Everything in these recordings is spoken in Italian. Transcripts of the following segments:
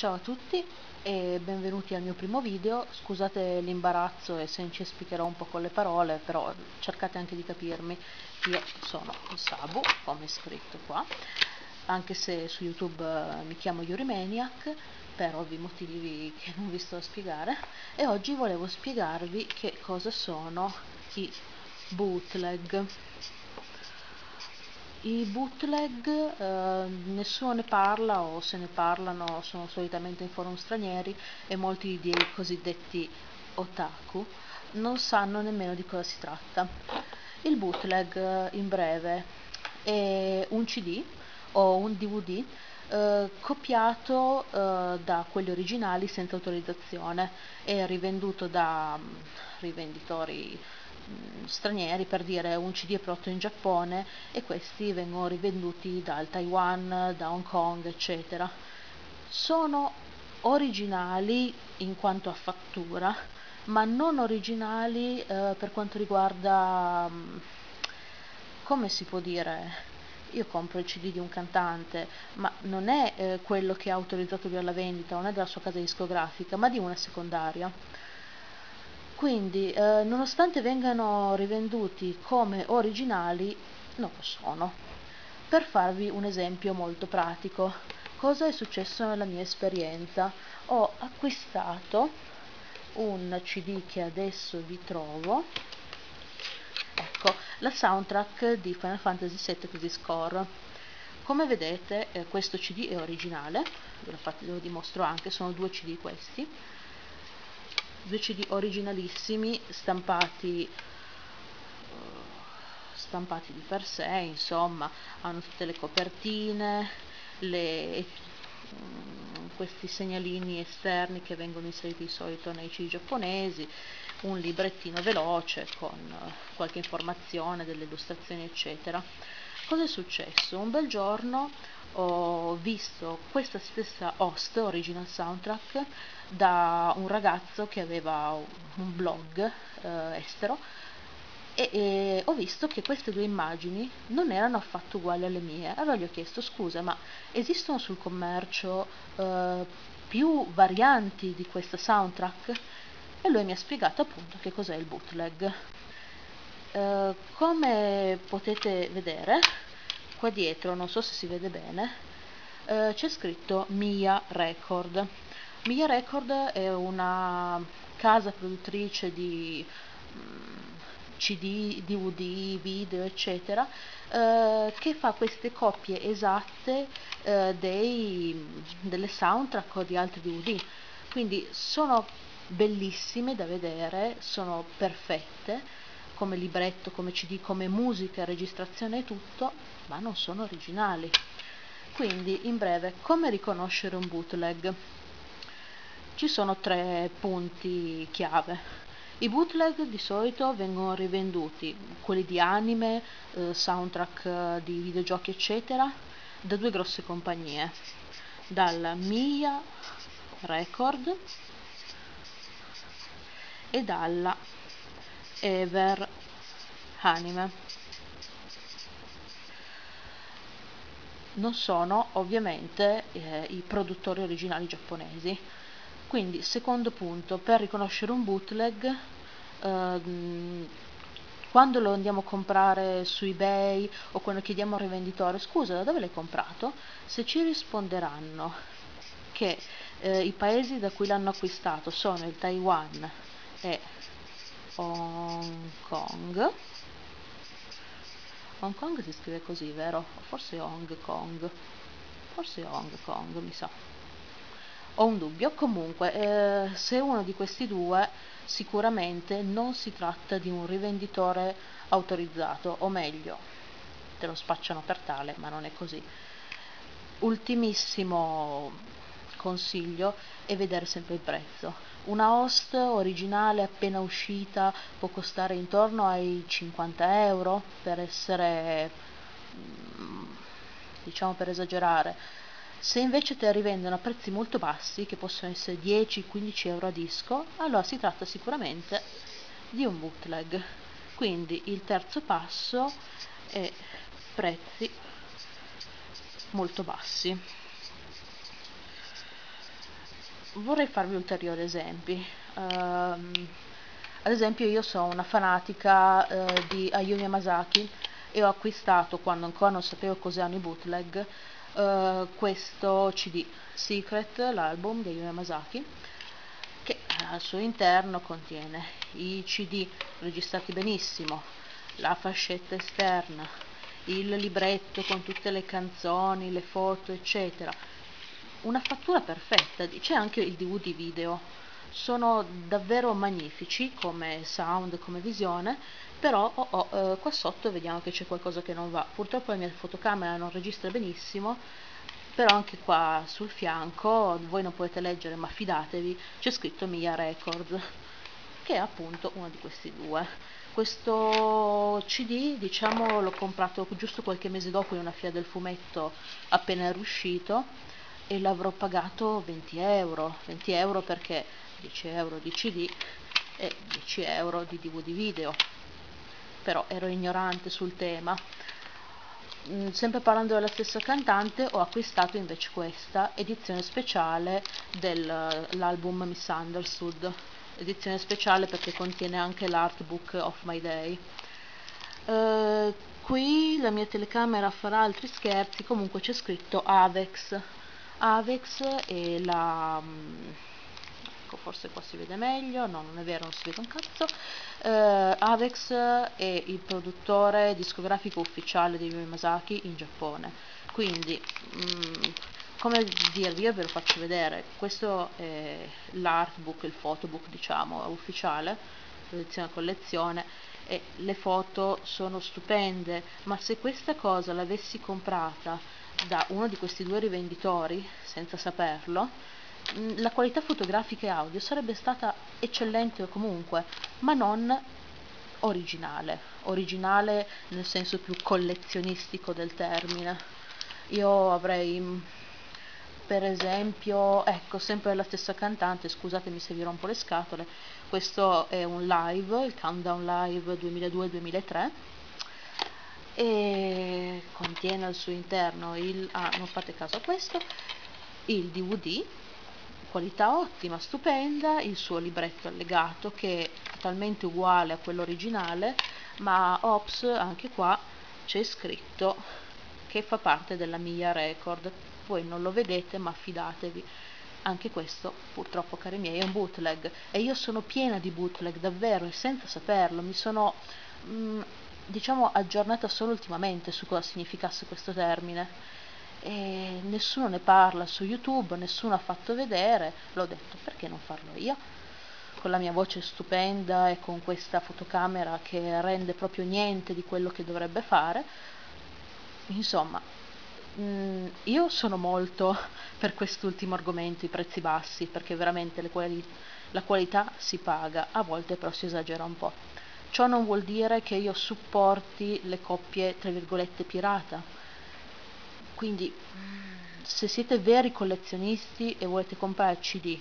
Ciao a tutti e benvenuti al mio primo video, scusate l'imbarazzo e se inciaspicherò un po' con le parole, però cercate anche di capirmi, io sono Sabu, come scritto qua, anche se su YouTube eh, mi chiamo Yurimaniac, per ovvi motivi che non vi sto a spiegare, e oggi volevo spiegarvi che cosa sono i bootleg. I bootleg eh, nessuno ne parla o se ne parlano sono solitamente in forum stranieri e molti dei cosiddetti otaku non sanno nemmeno di cosa si tratta. Il bootleg in breve è un CD o un DVD eh, copiato eh, da quelli originali senza autorizzazione e rivenduto da mm, rivenditori stranieri per dire un CD è prodotto in Giappone e questi vengono rivenduti dal Taiwan, da Hong Kong, eccetera. Sono originali in quanto a fattura, ma non originali eh, per quanto riguarda, mm, come si può dire, io compro il CD di un cantante, ma non è eh, quello che ha autorizzato lui alla vendita, non è della sua casa discografica, ma di una secondaria. Quindi, eh, nonostante vengano rivenduti come originali, non lo sono. Per farvi un esempio molto pratico, cosa è successo nella mia esperienza? Ho acquistato un CD che adesso vi trovo, ecco, la soundtrack di Final Fantasy VII Crisis Score. Come vedete eh, questo CD è originale, ve lo dimostro anche, sono due CD questi, due cd originalissimi stampati stampati di per sé insomma hanno tutte le copertine le, mm, questi segnalini esterni che vengono inseriti di solito nei cd giapponesi un librettino veloce con qualche informazione delle illustrazioni eccetera cosa è successo? un bel giorno ho visto questa stessa host original soundtrack da un ragazzo che aveva un blog eh, estero e, e, ho visto che queste due immagini non erano affatto uguali alle mie. Allora gli ho chiesto scusa, ma esistono sul commercio eh, più varianti di questa soundtrack? E lui mi ha spiegato appunto che cos'è il bootleg. Eh, come potete vedere, qua dietro, non so se si vede bene, eh, c'è scritto Mia Record Mia Record è una casa produttrice di mm, CD, DVD, video, eccetera, eh, che fa queste copie esatte eh, dei, delle soundtrack o di altri DVD. Quindi sono bellissime da vedere, sono perfette come libretto, come CD, come musica, registrazione e tutto, ma non sono originali. Quindi, in breve, come riconoscere un bootleg? Ci sono tre punti chiave. I bootleg di solito vengono rivenduti, quelli di anime, eh, soundtrack eh, di videogiochi eccetera, da due grosse compagnie, dalla Mia Record e dalla Ever Anime. Non sono ovviamente eh, i produttori originali giapponesi, quindi, secondo punto, per riconoscere un bootleg, ehm, quando lo andiamo a comprare su eBay o quando chiediamo al rivenditore scusa da dove l'hai comprato, se ci risponderanno che eh, i paesi da cui l'hanno acquistato sono il Taiwan e Hong Kong, Hong Kong si scrive così, vero? Forse Hong Kong, forse Hong Kong mi sa ho un dubbio, comunque eh, se uno di questi due sicuramente non si tratta di un rivenditore autorizzato, o meglio, te lo spacciano per tale, ma non è così. Ultimissimo consiglio è vedere sempre il prezzo. Una host originale appena uscita può costare intorno ai 50 euro per essere, mm, diciamo per esagerare, se invece te la rivendono a prezzi molto bassi, che possono essere 10-15 euro a disco, allora si tratta sicuramente di un bootleg. Quindi il terzo passo è prezzi molto bassi. vorrei farvi ulteriori esempi. Um, ad esempio io sono una fanatica uh, di Ayumi Masaki e ho acquistato, quando ancora non sapevo cos'erano i bootleg, uh, questo CD, Secret, l'album di Ayumi Masaki, che al suo interno contiene i CD registrati benissimo, la fascetta esterna, il libretto con tutte le canzoni, le foto, eccetera. Una fattura perfetta, c'è anche il DVD video. Sono davvero magnifici come sound, come visione, però oh, oh, eh, qua sotto vediamo che c'è qualcosa che non va. Purtroppo la mia fotocamera non registra benissimo, però anche qua sul fianco, voi non potete leggere ma fidatevi, c'è scritto Mia Records, che è appunto uno di questi due. Questo CD diciamo l'ho comprato giusto qualche mese dopo in una fiera del fumetto appena era uscito e l'avrò pagato 20 euro, 20 euro perché 10 euro di CD e 10 euro di DVD video, però ero ignorante sul tema. Mm, sempre parlando della stessa cantante ho acquistato invece questa edizione speciale dell'album Misunderstood edizione speciale perché contiene anche l'artbook of my day. Uh, qui la mia telecamera farà altri scherzi comunque c'è scritto Avex. Avex è la um, ecco forse qua si vede meglio. No non è vero non si vede un cazzo. Uh, Avex è il produttore discografico ufficiale di Yumi Masaki in Giappone. Quindi um, come dirvi, io ve lo faccio vedere, questo è l'artbook, il photobook diciamo, ufficiale, edizione collezione, e le foto sono stupende, ma se questa cosa l'avessi comprata da uno di questi due rivenditori, senza saperlo, mm, la qualità fotografica e audio sarebbe stata eccellente comunque, ma non originale, originale nel senso più collezionistico del termine. Io avrei per esempio, ecco, sempre la stessa cantante, scusatemi se vi rompo le scatole, questo è un live, il Countdown Live 2002-2003 e contiene al suo interno il, ah, non fate caso a questo, il DVD, qualità ottima, stupenda, il suo libretto allegato che è totalmente uguale a quello originale, ma ops, anche qua c'è scritto che fa parte della mia record. Voi non lo vedete ma fidatevi. Anche questo purtroppo cari miei è un bootleg. E io sono piena di bootleg davvero e senza saperlo mi sono mh, mm, diciamo aggiornata solo ultimamente su cosa significasse questo termine e nessuno ne parla su youtube nessuno ha fatto vedere l'ho detto perché non farlo io con la mia voce stupenda e con questa fotocamera che rende proprio niente di quello che dovrebbe fare insomma Mm, io sono molto per quest'ultimo argomento, i prezzi bassi, perché veramente quali la qualità si paga, a volte però si esagera un po'. Ciò non vuol dire che io supporti le coppie, tra virgolette, pirata. Quindi, se siete veri collezionisti e volete comprare CD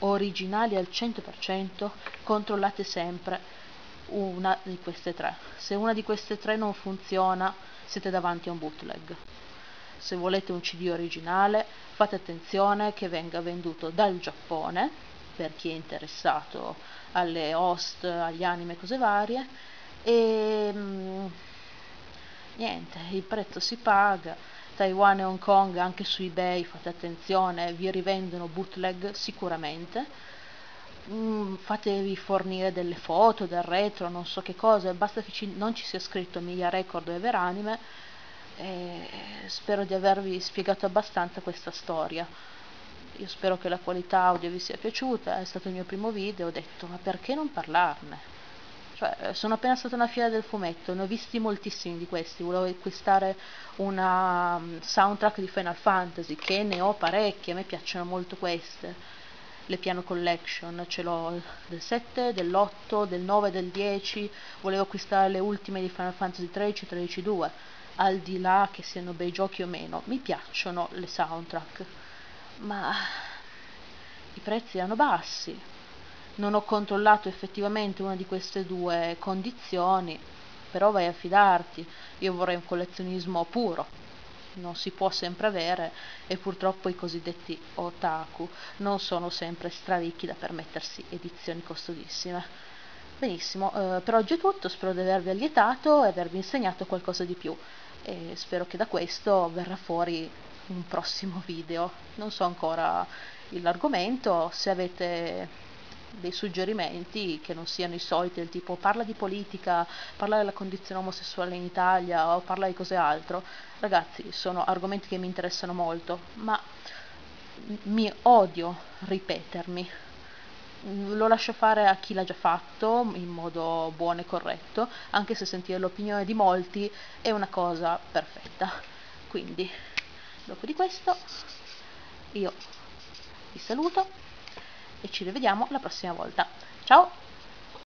originali al 100%, controllate sempre una di queste tre. Se una di queste tre non funziona, siete davanti a un bootleg. Se volete un cd originale fate attenzione che venga venduto dal Giappone per chi è interessato alle host, agli anime e cose varie. E mm, niente, il prezzo si paga Taiwan e Hong Kong anche su ebay fate attenzione vi rivendono bootleg sicuramente mm, fatevi fornire delle foto del retro non so che cosa basta che ci, non ci sia scritto Miglia Record o Everanime e spero di avervi spiegato abbastanza questa storia. Io spero che la qualità audio vi sia piaciuta, è stato il mio primo video, ho detto ma perché non parlarne? Cioè, sono appena stata una fiera del fumetto, ne ho visti moltissimi di questi, volevo acquistare una um, soundtrack di Final Fantasy, che ne ho parecchie, a me piacciono molto queste, le piano collection, ce l'ho del 7, dell'8, del 9, del 10, volevo acquistare le ultime di Final Fantasy 13, 13, 2 al di là che siano bei giochi o meno, mi piacciono le soundtrack, ma i prezzi erano bassi. Non ho controllato effettivamente una di queste due condizioni, però vai a fidarti, io vorrei un collezionismo puro. non si può sempre avere e purtroppo i cosiddetti otaku non sono sempre straricchi da permettersi edizioni costosissime. Benissimo, eh, per oggi è tutto, spero di avervi allietato e avervi insegnato qualcosa di più e spero che da questo verrà fuori un prossimo video. Non so ancora l'argomento, se avete dei suggerimenti che non siano i soliti, del tipo parla di politica, parla della condizione omosessuale in Italia o parla di cose altro, ragazzi, sono argomenti che mi interessano molto, ma mi odio ripetermi. Lo lascio fare a chi l'ha già fatto in modo buono e corretto, anche se sentire l'opinione di molti è una cosa perfetta. Quindi, dopo di questo, io vi saluto e ci rivediamo la prossima volta. Ciao!